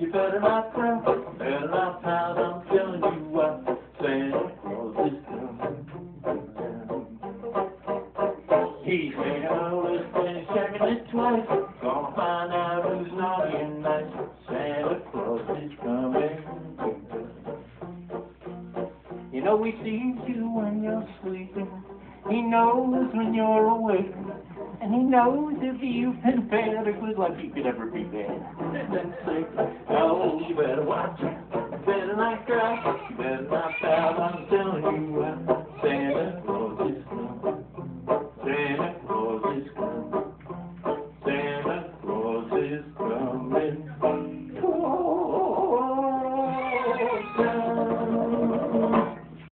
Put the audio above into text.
You better not cry, better not pout, I'm telling you what, Santa Claus is coming. He's made a list and he's checking it twice. Gonna find out who's naughty and nice. Santa Claus is coming. You know he sees you when you're sleeping. He knows when you're awake. And he knows if you've been bad or good like you could ever be bad. Then say, oh, you better watch. You better not cry. Better not pout.